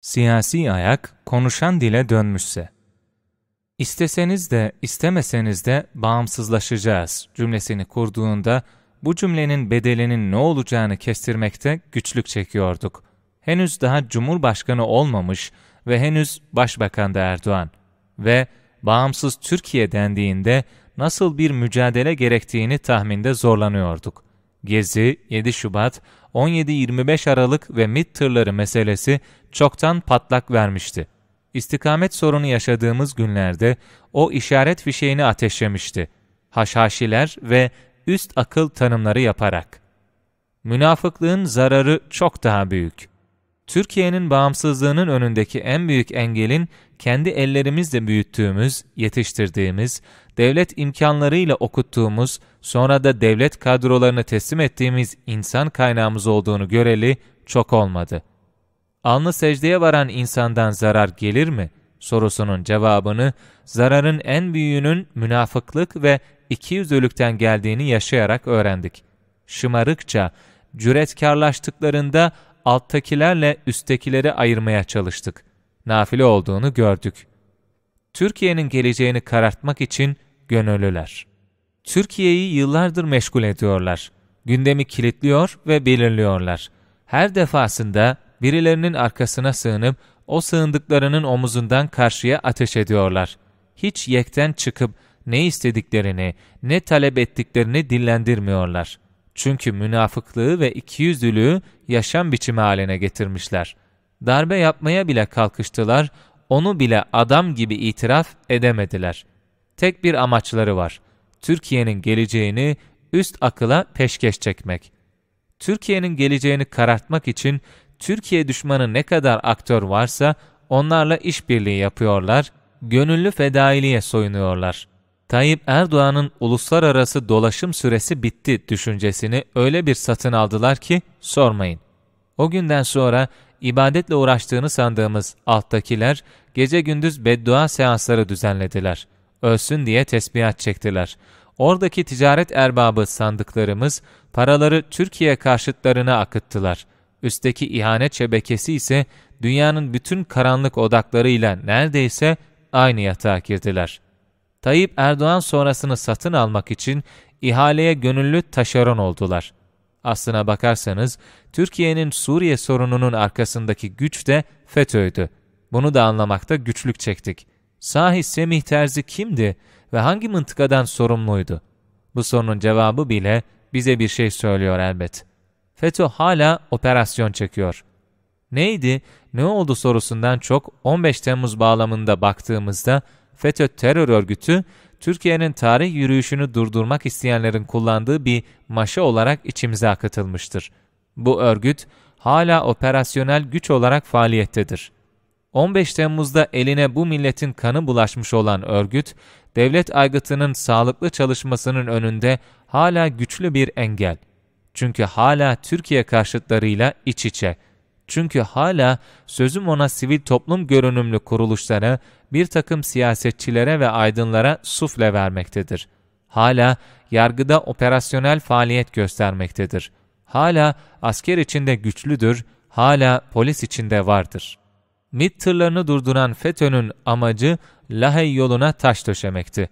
Siyasi ayak konuşan dile dönmüşse. İsteseniz de istemeseniz de bağımsızlaşacağız cümlesini kurduğunda bu cümlenin bedelinin ne olacağını kestirmekte güçlük çekiyorduk. Henüz daha Cumhurbaşkanı olmamış ve henüz Başbakan da Erdoğan ve bağımsız Türkiye dendiğinde nasıl bir mücadele gerektiğini tahminde zorlanıyorduk. Gezi, 7 Şubat, 17-25 Aralık ve MİT tırları meselesi çoktan patlak vermişti. İstikamet sorunu yaşadığımız günlerde o işaret fişeğini ateşlemişti. Haşhaşiler ve üst akıl tanımları yaparak. Münafıklığın zararı çok daha büyük. Türkiye'nin bağımsızlığının önündeki en büyük engelin kendi ellerimizle büyüttüğümüz, yetiştirdiğimiz, devlet imkanlarıyla okuttuğumuz, sonra da devlet kadrolarını teslim ettiğimiz insan kaynağımız olduğunu göreli çok olmadı. Alnı secdeye varan insandan zarar gelir mi? sorusunun cevabını, zararın en büyüğünün münafıklık ve ikiyüzlülükten geldiğini yaşayarak öğrendik. Şımarıkça, cüretkarlaştıklarında alttakilerle üsttekileri ayırmaya çalıştık. Nafile olduğunu gördük. Türkiye'nin geleceğini karartmak için gönüllüler. Türkiye'yi yıllardır meşgul ediyorlar. Gündemi kilitliyor ve belirliyorlar. Her defasında birilerinin arkasına sığınıp o sığındıklarının omuzundan karşıya ateş ediyorlar. Hiç yekten çıkıp ne istediklerini, ne talep ettiklerini dillendirmiyorlar. Çünkü münafıklığı ve ikiyüzlülüğü yaşam biçimi haline getirmişler. Darbe yapmaya bile kalkıştılar, onu bile adam gibi itiraf edemediler. Tek bir amaçları var. Türkiye'nin geleceğini üst akıla peşkeş çekmek. Türkiye'nin geleceğini karartmak için Türkiye düşmanı ne kadar aktör varsa onlarla işbirliği yapıyorlar, gönüllü fedailiğe soyunuyorlar. Tayyip Erdoğan'ın uluslararası dolaşım süresi bitti düşüncesini öyle bir satın aldılar ki sormayın. O günden sonra ibadetle uğraştığını sandığımız alttakiler gece gündüz beddua seansları düzenlediler. Ölsün diye tesbihat çektiler. Oradaki ticaret erbabı sandıklarımız paraları Türkiye karşıtlarına akıttılar. Üstteki ihanet şebekesi ise dünyanın bütün karanlık odaklarıyla neredeyse aynı yatağa girdiler.'' Tayyip Erdoğan sonrasını satın almak için ihaleye gönüllü taşeron oldular. Aslına bakarsanız Türkiye'nin Suriye sorununun arkasındaki güç de FETÖ'ydü. Bunu da anlamakta güçlük çektik. Sahi Semih Terzi kimdi ve hangi mıntıkadan sorumluydu? Bu sorunun cevabı bile bize bir şey söylüyor elbet. FETÖ hala operasyon çekiyor. Neydi, ne oldu sorusundan çok 15 Temmuz bağlamında baktığımızda FETÖ terör örgütü, Türkiye'nin tarih yürüyüşünü durdurmak isteyenlerin kullandığı bir maşa olarak içimize akıtılmıştır. Bu örgüt hala operasyonel güç olarak faaliyettedir. 15 Temmuz'da eline bu milletin kanı bulaşmış olan örgüt, devlet aygıtının sağlıklı çalışmasının önünde hala güçlü bir engel. Çünkü hala Türkiye karşıtlarıyla iç içe. Çünkü hala sözüm ona sivil toplum görünümlü kuruluşlara bir takım siyasetçilere ve aydınlara sufle vermektedir. Hala yargıda operasyonel faaliyet göstermektedir. Hala asker içinde güçlüdür, hala polis içinde vardır. MİT tırlarını durduran FETÖ'nün amacı Lahey yoluna taş döşemekti.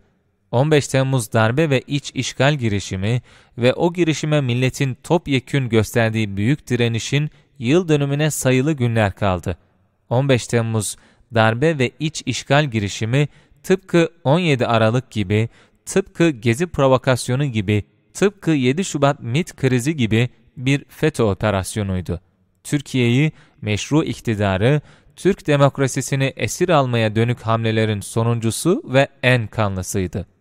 15 Temmuz darbe ve iç işgal girişimi ve o girişime milletin topyekün gösterdiği büyük direnişin yıl dönümüne sayılı günler kaldı. 15 Temmuz darbe ve iç işgal girişimi tıpkı 17 Aralık gibi, tıpkı Gezi provokasyonu gibi, tıpkı 7 Şubat MIT krizi gibi bir FETÖ operasyonuydu. Türkiye'yi, meşru iktidarı, Türk demokrasisini esir almaya dönük hamlelerin sonuncusu ve en kanlısıydı.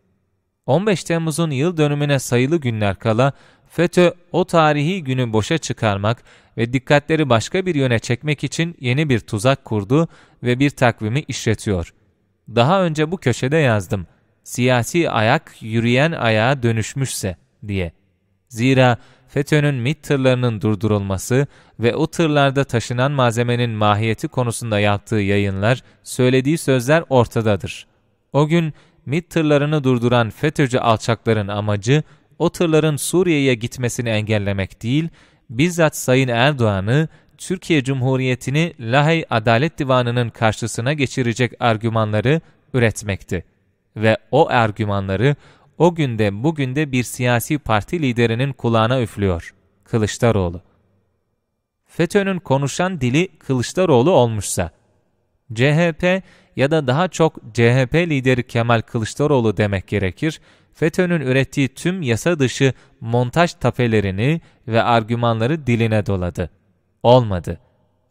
15 Temmuz'un yıl dönümüne sayılı günler kala FETÖ o tarihi günü boşa çıkarmak ve dikkatleri başka bir yöne çekmek için yeni bir tuzak kurdu ve bir takvimi işletiyor. Daha önce bu köşede yazdım. Siyasi ayak yürüyen ayağa dönüşmüşse diye. Zira FETÖ'nün MİT tırlarının durdurulması ve o tırlarda taşınan malzemenin mahiyeti konusunda yaptığı yayınlar, söylediği sözler ortadadır. O gün MİT tırlarını durduran FETÖ'cü alçakların amacı, o tırların Suriye'ye gitmesini engellemek değil, bizzat Sayın Erdoğan'ı Türkiye Cumhuriyeti'ni Lahey Adalet Divanı'nın karşısına geçirecek argümanları üretmekti. Ve o argümanları o günde bugün de bir siyasi parti liderinin kulağına üflüyor. Kılıçdaroğlu. FETÖ'nün konuşan dili Kılıçdaroğlu olmuşsa, CHP ya da daha çok CHP lideri Kemal Kılıçdaroğlu demek gerekir, FETÖ'nün ürettiği tüm yasa dışı montaj tapelerini ve argümanları diline doladı. Olmadı.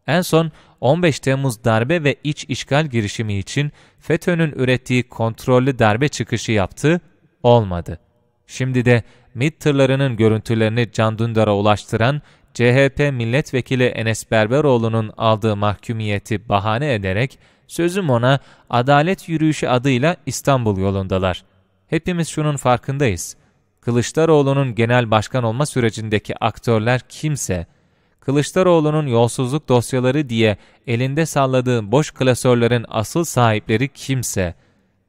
En son 15 Temmuz darbe ve iç işgal girişimi için FETÖ'nün ürettiği kontrollü darbe çıkışı yaptı, olmadı. Şimdi de MİT tırlarının görüntülerini Can Dündar'a ulaştıran CHP milletvekili Enes Berberoğlu'nun aldığı mahkumiyeti bahane ederek sözüm ona adalet yürüyüşü adıyla İstanbul yolundalar. Hepimiz şunun farkındayız. Kılıçdaroğlu'nun genel başkan olma sürecindeki aktörler kimse, Kılıçdaroğlu'nun yolsuzluk dosyaları diye elinde salladığı boş klasörlerin asıl sahipleri kimse,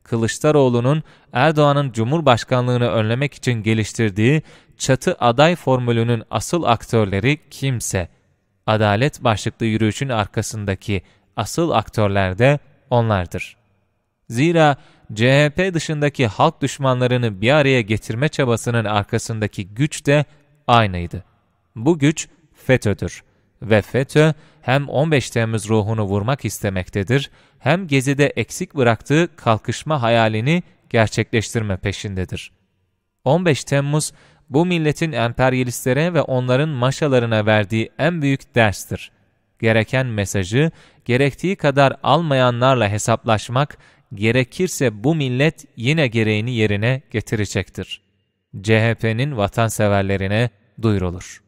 Kılıçdaroğlu'nun Erdoğan'ın Cumhurbaşkanlığını önlemek için geliştirdiği çatı aday formülünün asıl aktörleri kimse. Adalet başlıklı yürüyüşün arkasındaki asıl aktörler de onlardır. Zira CHP dışındaki halk düşmanlarını bir araya getirme çabasının arkasındaki güç de aynıydı. Bu güç FETÖ'dür ve FETÖ hem 15 Temmuz ruhunu vurmak istemektedir, hem Gezi'de eksik bıraktığı kalkışma hayalini gerçekleştirme peşindedir. 15 Temmuz, bu milletin emperyalistlere ve onların maşalarına verdiği en büyük derstir. Gereken mesajı, gerektiği kadar almayanlarla hesaplaşmak, gerekirse bu millet yine gereğini yerine getirecektir. CHP'nin vatanseverlerine duyurulur.